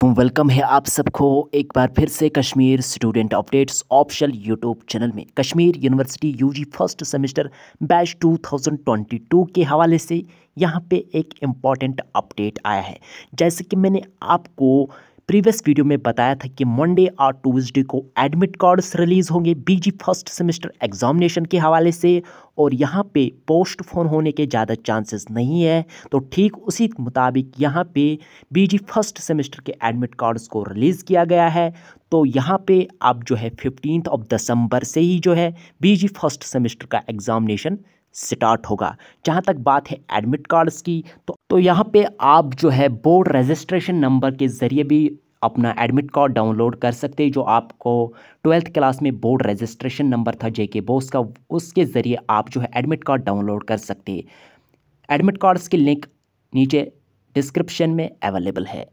Welcome है आप सबको एक बार फिर से Kashmir student updates official YouTube channel में। Kashmir university UG first semester batch 2022 के हवाले से यहाँ पे एक इंपॉर्टेंट अपडेट आया है। जैसे कि मैंने आपको प्रीवियस वीडियो में बताया था कि मंडे और ट्यूसडे को एडमिट कार्ड्स रिलीज़ होंगे बीजी फ़र्स्ट सेमेस्टर एग्जामिनेशन के हवाले से और यहाँ पे पोस्ट फ़ोन होने के ज़्यादा चांसेस नहीं है। तो ठीक उसी मुताबिक यहाँ पे बीजी फ़र्स्ट सेमेस्टर के एडमिट कार्ड्स को रिलीज़ किया गया है। तो यहाँ पे आप जो है फिफ्टीन ऑफ़ दिसंबर से ही जो है बीजी फ़र्स्ट सेमेस्टर का एग्ज़ामिनेशन स्टार्ट होगा। जहाँ तक बात है एडमिट कार्ड्स की तो तो यहाँ पे आप जो है बोर्ड रजिस्ट्रेशन नंबर के ज़रिए भी अपना एडमिट कार्ड डाउनलोड कर सकते हैं, जो आपको ट्वेल्थ क्लास में बोर्ड रजिस्ट्रेशन नंबर था जे के बोस का, उसके ज़रिए आप जो है एडमिट कार्ड डाउनलोड कर सकते हैं। एडमिट कार्ड्स की लिंक नीचे डिस्क्रिप्शन में अवेलेबल है।